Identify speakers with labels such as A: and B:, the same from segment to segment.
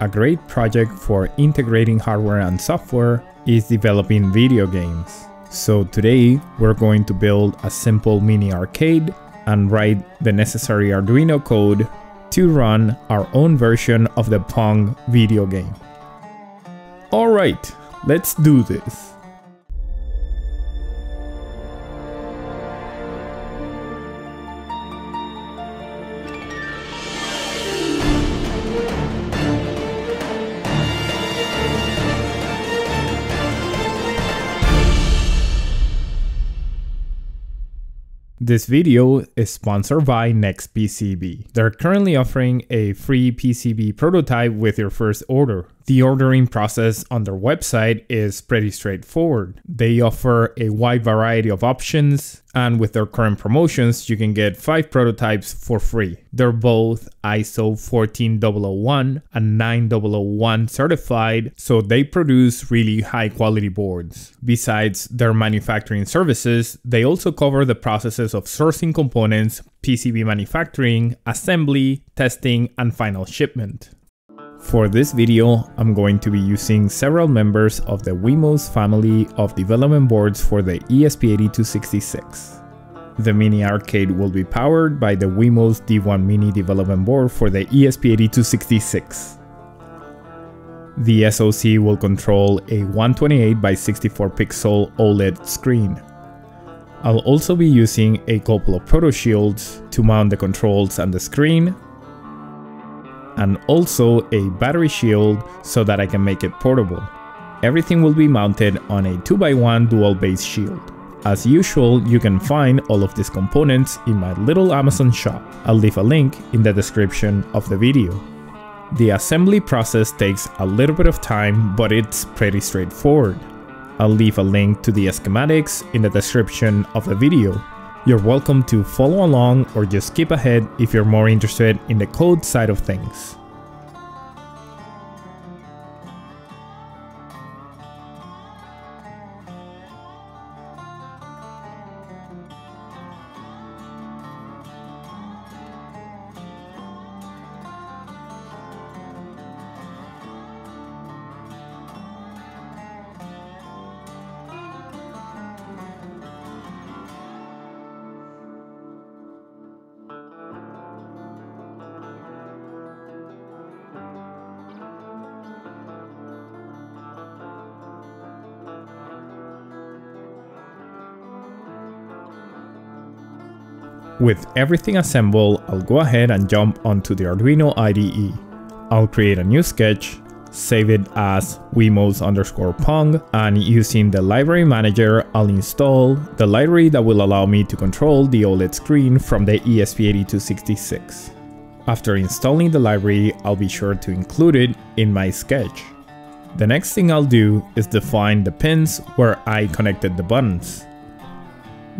A: a great project for integrating hardware and software is developing video games. So today we're going to build a simple mini arcade and write the necessary Arduino code to run our own version of the Pong video game. Alright, let's do this. This video is sponsored by NextPCB. They're currently offering a free PCB prototype with your first order. The ordering process on their website is pretty straightforward. They offer a wide variety of options, and with their current promotions, you can get 5 prototypes for free. They're both ISO 14001 and 9001 certified, so they produce really high quality boards. Besides their manufacturing services, they also cover the processes of sourcing components, PCB manufacturing, assembly, testing, and final shipment. For this video, I'm going to be using several members of the Wemos family of development boards for the ESP8266. The mini arcade will be powered by the Wemos D1 Mini development board for the ESP8266. The SoC will control a 128 by 64 pixel OLED screen. I'll also be using a couple of proto shields to mount the controls and the screen and also a battery shield so that I can make it portable. Everything will be mounted on a 2x1 dual base shield. As usual, you can find all of these components in my little Amazon shop. I'll leave a link in the description of the video. The assembly process takes a little bit of time, but it's pretty straightforward. I'll leave a link to the schematics in the description of the video. You're welcome to follow along or just skip ahead if you're more interested in the code side of things. With everything assembled, I'll go ahead and jump onto the Arduino IDE. I'll create a new sketch, save it as wemos underscore pong, and using the library manager, I'll install the library that will allow me to control the OLED screen from the ESP8266. After installing the library, I'll be sure to include it in my sketch. The next thing I'll do is define the pins where I connected the buttons.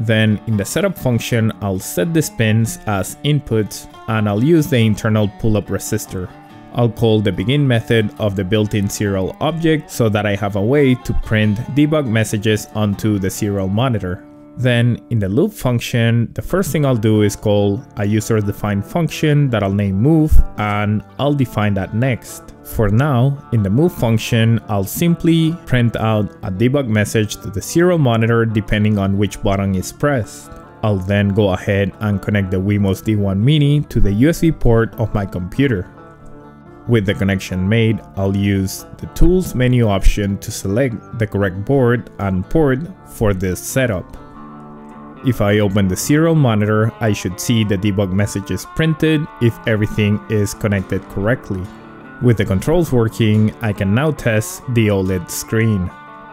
A: Then in the setup function, I'll set the pins as inputs and I'll use the internal pull-up resistor. I'll call the begin method of the built-in serial object so that I have a way to print debug messages onto the serial monitor. Then in the loop function, the first thing I'll do is call a user-defined function that I'll name move and I'll define that next. For now, in the move function, I'll simply print out a debug message to the serial monitor depending on which button is pressed. I'll then go ahead and connect the Wemos D1 Mini to the USB port of my computer. With the connection made, I'll use the Tools menu option to select the correct board and port for this setup. If I open the serial monitor, I should see the debug messages printed if everything is connected correctly. With the controls working, I can now test the OLED screen.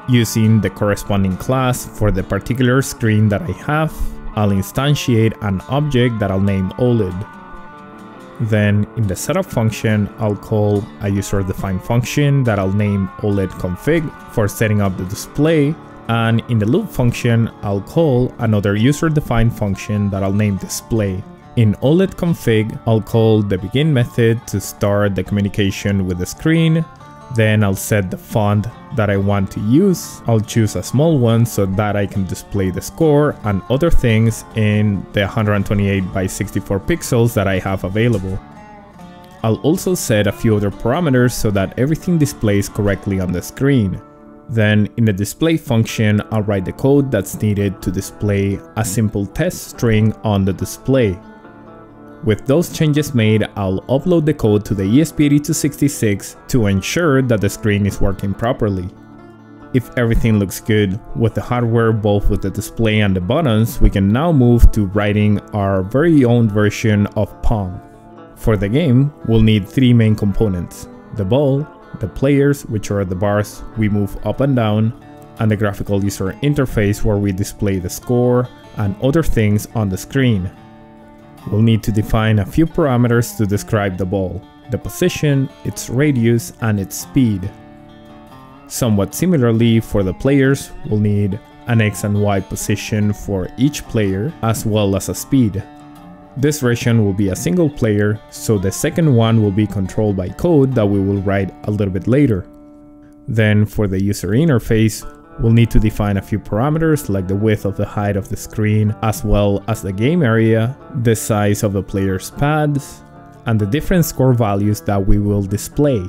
A: Using the corresponding class for the particular screen that I have, I'll instantiate an object that I'll name OLED. Then in the setup function, I'll call a user-defined function that I'll name OLED config for setting up the display and in the loop function, I'll call another user-defined function that I'll name display. In OLED config, I'll call the begin method to start the communication with the screen. Then I'll set the font that I want to use. I'll choose a small one so that I can display the score and other things in the 128 by 64 pixels that I have available. I'll also set a few other parameters so that everything displays correctly on the screen. Then in the display function, I'll write the code that's needed to display a simple test string on the display. With those changes made, I'll upload the code to the ESP8266 to ensure that the screen is working properly. If everything looks good with the hardware, both with the display and the buttons, we can now move to writing our very own version of Pong. For the game, we'll need three main components, the ball, the players, which are the bars we move up and down, and the graphical user interface where we display the score and other things on the screen. We'll need to define a few parameters to describe the ball, the position, its radius, and its speed. Somewhat similarly, for the players, we'll need an X and Y position for each player, as well as a speed. This version will be a single player, so the second one will be controlled by code that we will write a little bit later. Then for the user interface, we'll need to define a few parameters like the width of the height of the screen, as well as the game area, the size of the player's pads, and the different score values that we will display.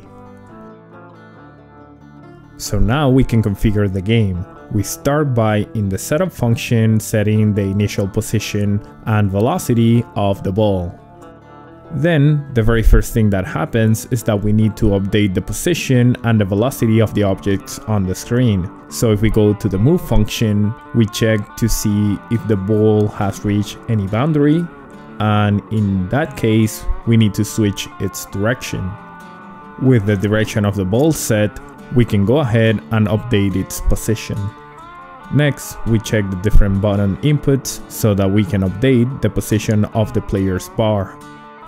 A: So now we can configure the game. We start by in the setup function setting the initial position and velocity of the ball. Then, the very first thing that happens is that we need to update the position and the velocity of the objects on the screen. So if we go to the move function, we check to see if the ball has reached any boundary, and in that case, we need to switch its direction. With the direction of the ball set, we can go ahead and update its position. Next, we check the different button inputs so that we can update the position of the player's bar.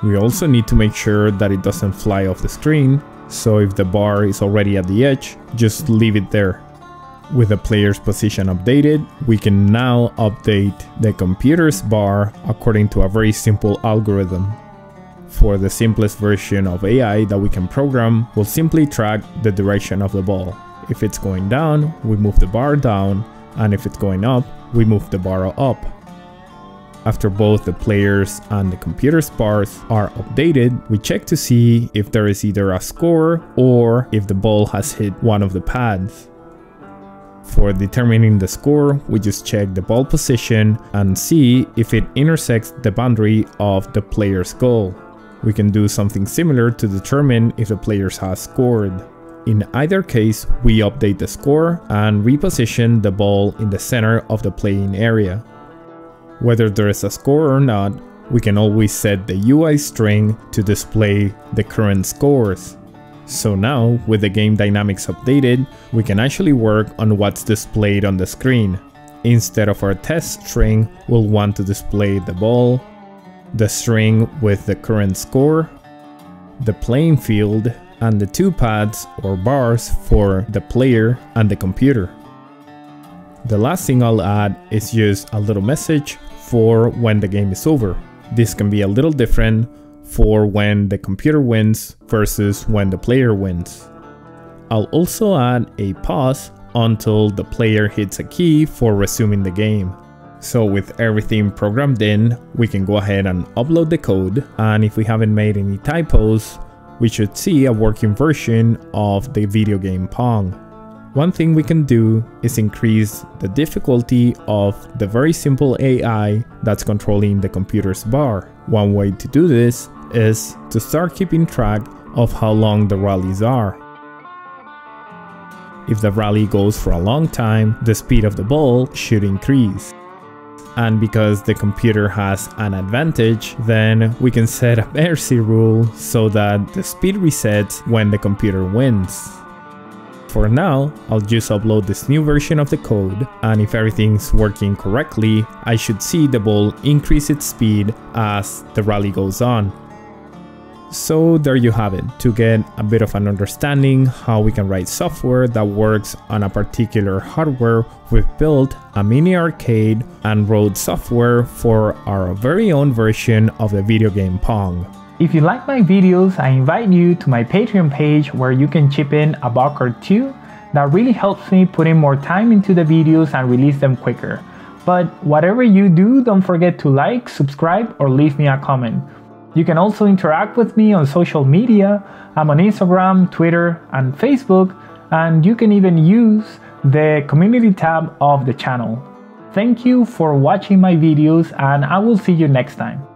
A: We also need to make sure that it doesn't fly off the screen, so if the bar is already at the edge, just leave it there. With the player's position updated, we can now update the computer's bar according to a very simple algorithm. For the simplest version of AI that we can program, we'll simply track the direction of the ball. If it's going down, we move the bar down, and if it's going up, we move the bar up. After both the players and the computer's bars are updated, we check to see if there is either a score or if the ball has hit one of the pads. For determining the score, we just check the ball position and see if it intersects the boundary of the player's goal. We can do something similar to determine if the player has scored. In either case, we update the score and reposition the ball in the center of the playing area. Whether there is a score or not, we can always set the UI string to display the current scores. So now, with the game dynamics updated, we can actually work on what's displayed on the screen. Instead of our test string, we'll want to display the ball, the string with the current score, the playing field, and the two pads or bars for the player and the computer. The last thing I'll add is just a little message for when the game is over. This can be a little different for when the computer wins versus when the player wins. I'll also add a pause until the player hits a key for resuming the game. So with everything programmed in, we can go ahead and upload the code and if we haven't made any typos, we should see a working version of the video game Pong. One thing we can do is increase the difficulty of the very simple AI that's controlling the computer's bar. One way to do this is to start keeping track of how long the rallies are. If the rally goes for a long time, the speed of the ball should increase. And because the computer has an advantage, then we can set a mercy rule so that the speed resets when the computer wins. For now, I'll just upload this new version of the code and if everything's working correctly, I should see the ball increase its speed as the rally goes on. So there you have it, to get a bit of an understanding how we can write software that works on a particular hardware, we've built a mini arcade and wrote software for our very own version of the video game Pong.
B: If you like my videos, I invite you to my Patreon page where you can chip in a buck or two. That really helps me put in more time into the videos and release them quicker. But whatever you do, don't forget to like, subscribe, or leave me a comment. You can also interact with me on social media. I'm on Instagram, Twitter, and Facebook, and you can even use the community tab of the channel. Thank you for watching my videos and I will see you next time.